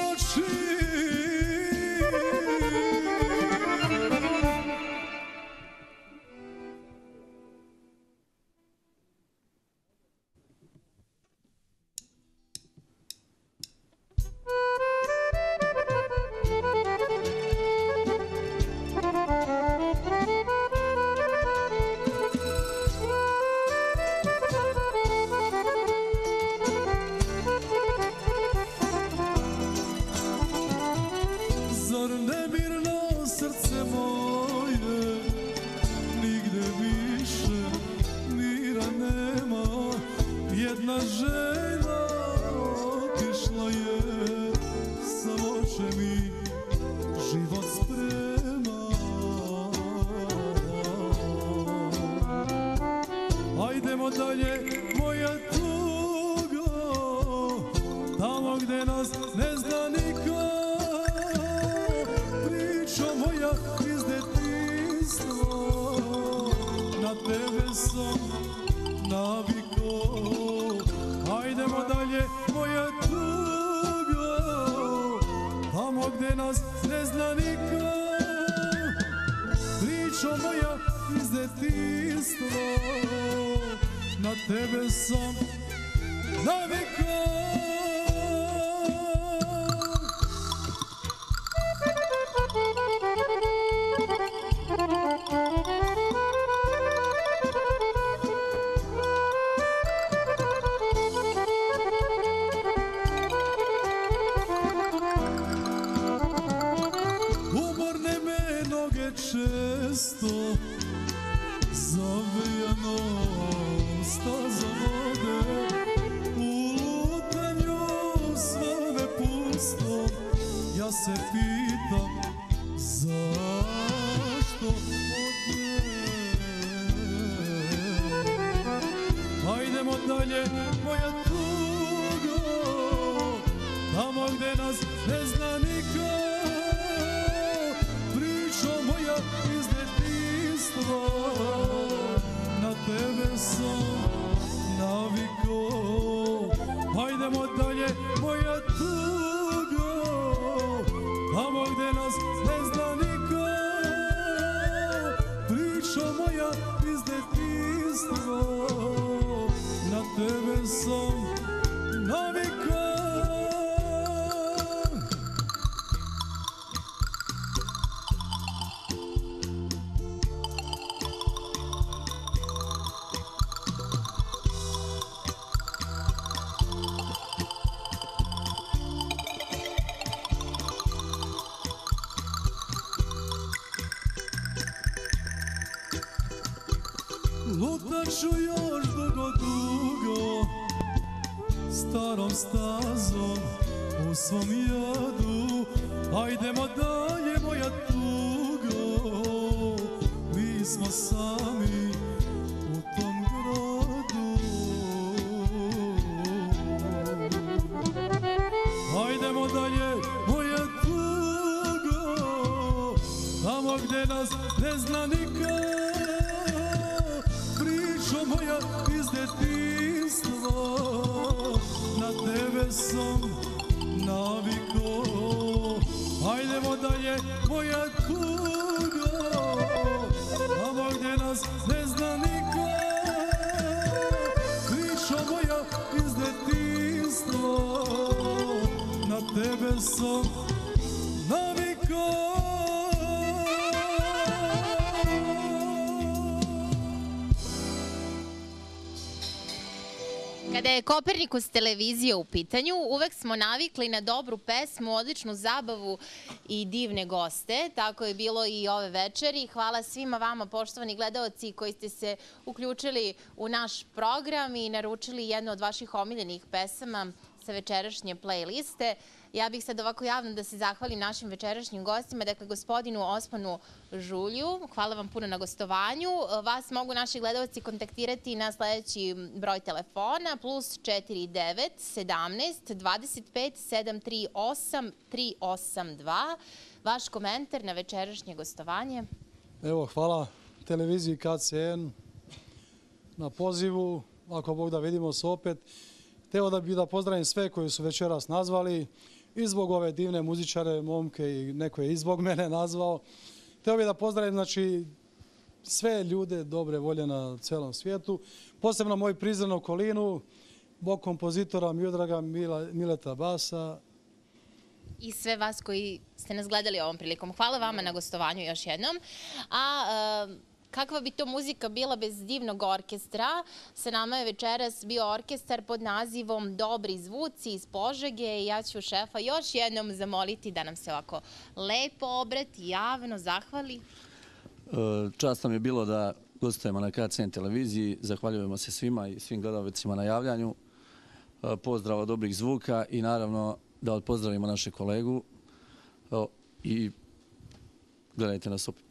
como. Kada je Kopernikus televizija u pitanju, uvek smo navikli na dobru pesmu, odličnu zabavu i divne goste. Tako je bilo i ove večeri. Hvala svima vama, poštovani gledaoci, koji ste se uključili u naš program i naručili jednu od vaših omiljenih pesama sa večerašnje playliste. Ja bih sad ovako javno da se zahvalim našim večerašnjim gostima, dakle gospodinu Osmanu Žulju. Hvala vam puno na gostovanju. Vas mogu naši gledalci kontaktirati na sledeći broj telefona plus 49 17 25 738 382. Vaš komentar na večerašnje gostovanje. Evo, hvala televiziji KCN na pozivu. Ako Bog da vidimo se opet. Teo da bi da pozdravim sve koji su večeras nazvali i zbog ove divne muzičare, momke i neko je i zbog mene nazvao. Teo bih da pozdravim znači, sve ljude dobre volje na celom svijetu, posebno moju prizrenu okolinu, bog kompozitora Miodraga Mila, Mileta Basa, i sve vas koji ste nas gledali ovom prilikom. Hvala vama na gostovanju još jednom. A e, kakva bi to muzika bila bez divnog orkestra? Sa nama je večeras bio orkestar pod nazivom Dobri zvuci iz Požege i ja ću šefa još jednom zamoliti da nam se ovako lepo obrati, javno zahvali. E, Čast nam je bilo da gostujemo na KCN televiziji. Zahvaljujemo se svima i svim gledalcima na javljanju. E, Pozdrav od dobrih zvuka i naravno da pozdravimo naše kolegu O, i gledajte nas opet.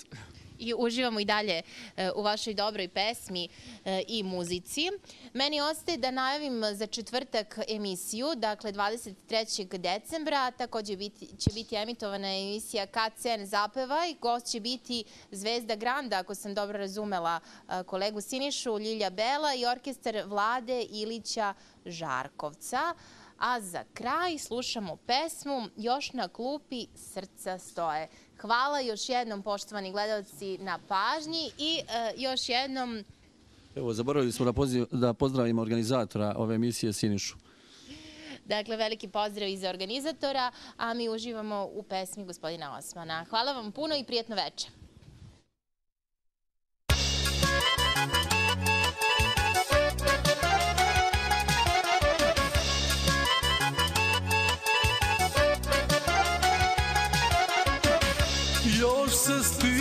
I uživamo i dalje e, u vašoj dobroj pesmi e, i muzici. Meni ostaje da najavim za četvrtak emisiju, dakle 23. decembra, takođe biti, će biti emitovana emisija KCN Zapevaj, gost će biti Zvezda Granda, ako sam dobro razumela e, kolegu Sinišu, Ljilja Bela i orkestar Vlade Ilića Žarkovca. A za kraj slušamo pesmu Još na klupi srca stoje. Hvala još jednom, poštovani gledalci, na pažnji i e, još jednom... Evo, zaboravili smo da, poziv, da pozdravimo organizatora ove emisije Sinišu. Dakle, veliki pozdrav i za organizatora, a mi uživamo u pesmi gospodina Osmana. Hvala vam puno i prijetno večer. Još se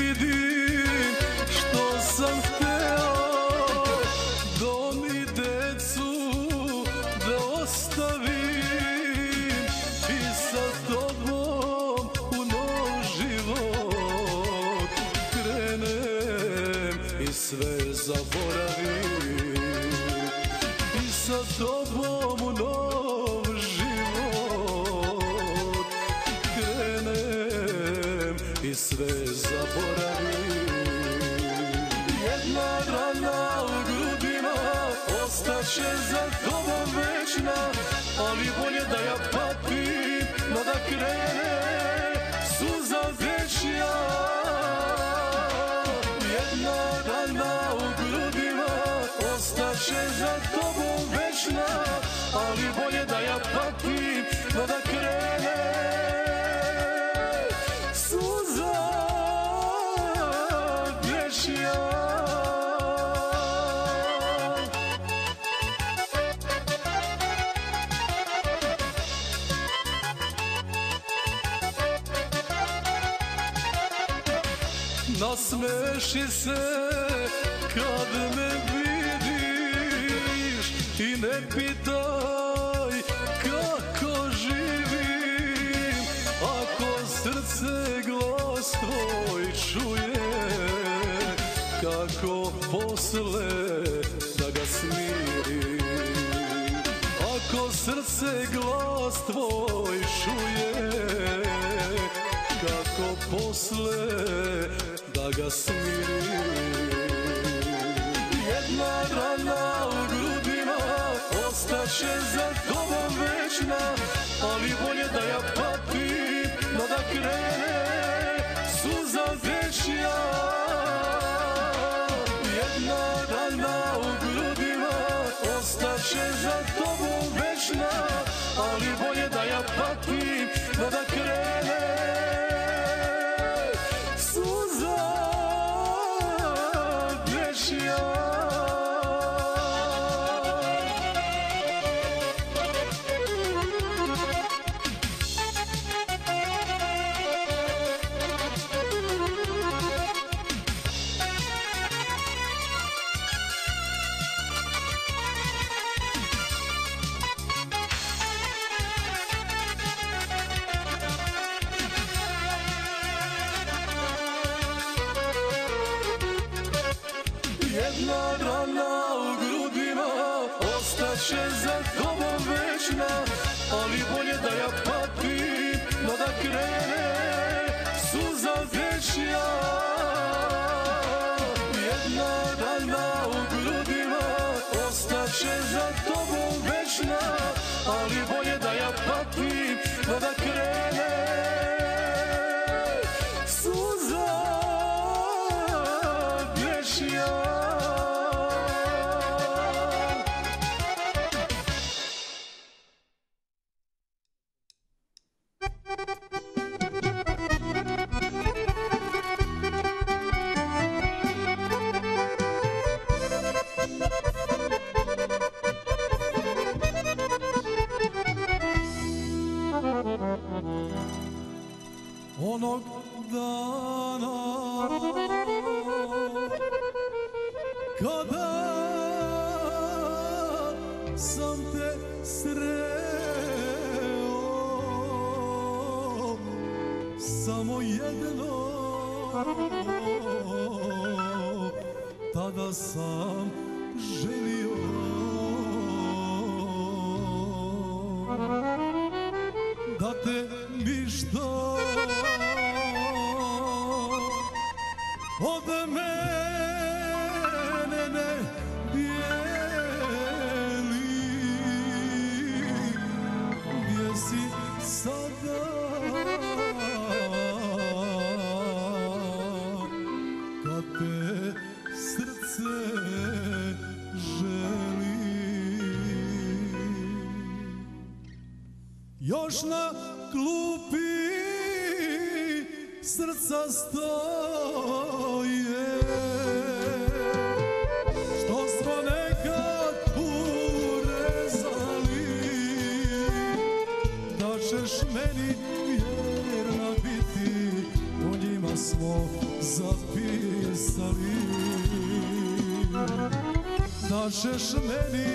ostaće za tobom večna Ali bolje da ja patim, no da krene suza večja Jedna rana u grudima Ostaće za tobom večna Ali bolje da ja patim se kad me vidiš I ne pitaj kako živim Ako srce glas tvoj čuje Kako posle da ga smirim. Ako srce glas tvoj čuje Kako posle da ga smirim Jedna rana u grudima Ostaće za tobom večna Ali bolje da ja patim No da krene suza večja Jedna rana u grudima Ostaće za tobom večna Ali bolje da ja patim kad te srce želi. Još na klupi srca stoje. Što smo nekad urezali da ćeš meni vjerna biti u njima smo zapisali da ćeš meni